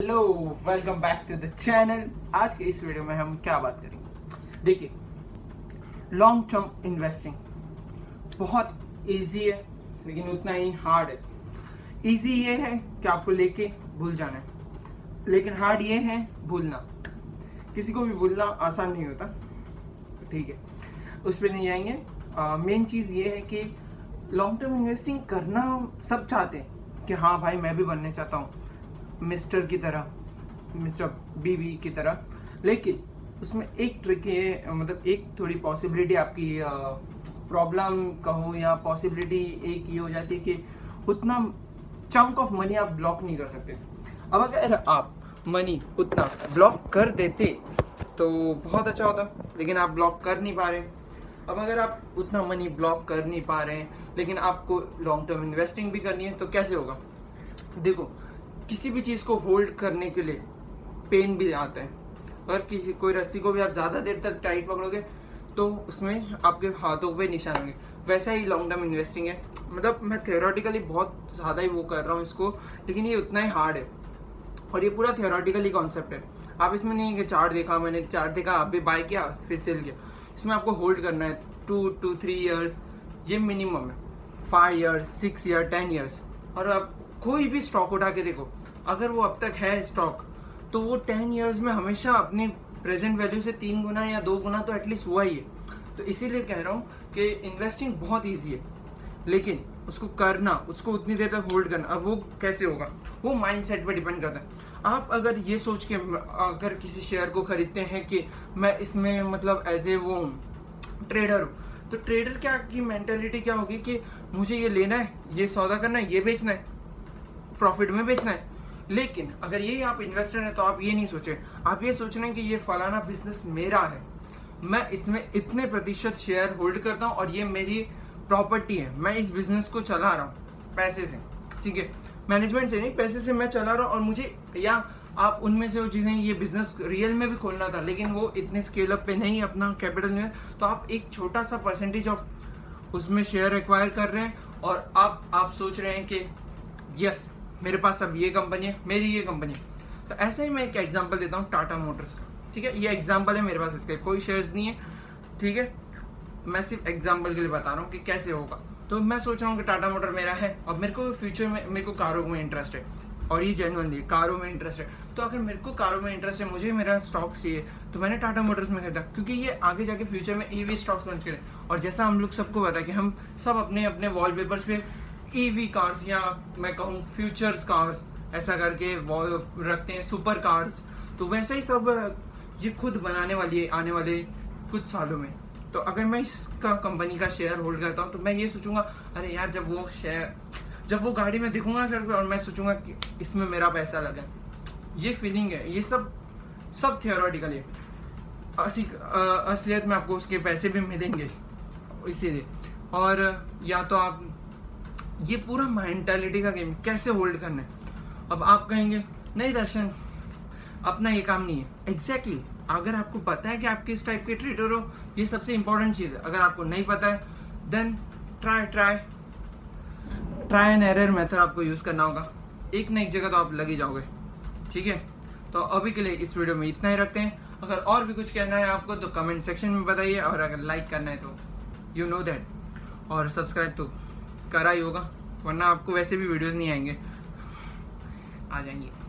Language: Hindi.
Hello welcome back to the channel आज के इस वीडियो में हम क्या बात करेंगे? देखिए लॉन्ग टर्म इन्वेस्टिंग बहुत इजी है, लेकिन उतना ही हार्ड है। इजी ये है कि आपको लेके भूल जाना है, लेकिन हार्ड ये है भूलना। किसी को भी भूलना आसान नहीं होता, ठीक है? उस पर नहीं जाएँगे मेन चीज़ ये है कि लॉन्ग टर्म इन्वेस्टिंग करना सब चाहते हैं कि हाँ भाई, मैं भी बनने चाहता हूँ। मिस्टर की तरह, मिस्टर बीबी की तरह। लेकिन उसमें एक ट्रिक है मतलब एक थोड़ी पॉसिबिलिटी आपकी प्रॉब्लम कहो या पॉसिबिलिटी एक ये हो जाती है कि उतना चंक ऑफ़ मनी आप ब्लॉक नहीं कर सकते। अब अगर आप मनी उतना ब्लॉक कर देते तो बहुत अच्छा होता, लेकिन आप ब्लॉक कर नहीं पा रहे। अब अगर आप उतना मनी ब्लॉक कर नहीं पा रहे हैं लेकिन आपको लॉन्ग टर्म इन्वेस्टिंग भी करनी है तो कैसे होगा? देखो किसी भी चीज़ को होल्ड करने के लिए पेन भी आता है। अगर किसी, कोई रस्सी को भी आप ज़्यादा देर तक टाइट पकड़ोगे तो उसमें आपके हाथों पे निशान होंगे। वैसा ही लॉन्ग टर्म इन्वेस्टिंग है। मतलब मैं थियोरटिकली बहुत ज़्यादा ही वो कर रहा हूँ इसको, लेकिन ये उतना ही हार्ड है। और ये पूरा थियोरटिकली कॉन्सेप्ट है। आप इसमें नहीं कि चार्ट देखा, मैंने चार्ट देखा, आप भी बाय किया, फिर सेल किया। इसमें आपको होल्ड करना है। टू टू थ्री ईयर्स ये मिनिमम है। Five years six year ten years और आप कोई भी स्टॉक उठा के देखो, अगर वो अब तक है स्टॉक तो वो टेन ईयर्स में हमेशा अपनी प्रेजेंट वैल्यू से तीन गुना या दो गुना तो एटलीस्ट हुआ ही है। तो इसीलिए कह रहा हूँ कि इन्वेस्टिंग बहुत ईजी है। लेकिन उसको करना, उसको उतनी देर तक होल्ड करना, अब वो कैसे होगा? वो माइंड सेट पर डिपेंड करता है। आप अगर ये सोच के, अगर किसी शेयर को खरीदते हैं कि मैं इसमें मतलब एज ए वो ट्रेडर हूँ तो ट्रेडर क्या, की मेंटेलिटी क्या होगी कि मुझे ये लेना है, ये सौदा करना है, ये बेचना है? प्रॉफिट में बेचना है। लेकिन अगर यही आप इन्वेस्टर हैं तो आप ये नहीं सोचे। आप ये सोच रहे हैं कि ये फलाना बिज़नेस मेरा है। मैं इसमें इतने प्रतिशत शेयर होल्ड करता हूँ और ये मेरी प्रॉपर्टी है। मैं इस बिज़नेस को चला रहा हूँ पैसे से, ठीक है? मैनेजमेंट से नहीं, पैसे से मैं चला रहा हूँ और मुझे, या आप उनमें से वो चीज़ें, ये बिज़नेस रियल में भी खोलना था, लेकिन वो इतने स्केल अप पे नहीं, अपना कैपिटल में तो आप एक छोटा सा परसेंटेज ऑफ़ उसमें शेयर एक्वायर कर रहे हैं और आप आप सोच रहे हैं कि यस मेरे पास अब ये कंपनी है, मेरी ये कंपनी है। तो ऐसे ही मैं एक एग्ज़ाम्पल देता हूँ टाटा मोटर्स का, ठीक है? ये एग्ज़ाम्पल है मेरे पास इसके, कोई शेयर्स नहीं है, ठीक है? मैं सिर्फ़ एग्ज़ाम्पल के लिए बता रहा हूँ कि कैसे होगा। तो मैं सोच रहा हूँ कि टाटा मोटर मेरा है, और मेरे को फ्यूचर में, मेरे को कारों में इंटरेस्ट है, और ये जेनुअनली कारों में इंटरेस्ट है। तो अगर मेरे को कारों में इंटरेस्ट है, मुझे मेरा स्टॉक्स चाहिए तो मैंने टाटा मोटर्स में खरीदा, क्योंकि ये आगे जाके फ्यूचर में ईवी स्टॉक्स लॉन्च करें। और जैसा हम लोग सबको पता है कि हम सब अपने अपने वॉलपेपर्स पे ईवी कार्स या मैं कहूँ फ्यूचर्स कार्स ऐसा करके रखते हैं सुपर कार्स तो वैसा ही सब, ये खुद बनाने वाली है आने वाले कुछ सालों में। तो अगर मैं इसका कंपनी का शेयर होल्ड करता हूँ तो मैं ये सोचूँगा, अरे यार, जब वो शेयर जब वो गाड़ी में दिखूँगा पे और मैं सोचूँगा कि इसमें मेरा पैसा लगा ये फीलिंग है, ये सब सब थियोरटिकली असलियत में आपको उसके पैसे भी मिलेंगे, इसीलिए। और या तो आप ये पूरा मेंटालिटी का गेम कैसे होल्ड करना है? अब आप कहेंगे नहीं दर्शन अपना ये काम नहीं है। एग्जैक्टली exactly, अगर आपको पता है कि आप किस टाइप के ट्रेडर हो ये सबसे इंपॉर्टेंट चीज़ है। अगर आपको नहीं पता है then try try try and error method आपको यूज़ करना होगा। एक ना एक जगह तो आप लगे जाओगे। ठीक है? तो अभी के लिए इस वीडियो में इतना ही रखते हैं। अगर और भी कुछ कहना है आपको तो कमेंट सेक्शन में बताइए। और अगर लाइक करना है तो यू नो दैट और सब्सक्राइब तो करा ही होगा वरना आपको वैसे भी वीडियोस नहीं आएँगे। आ जाएँगे।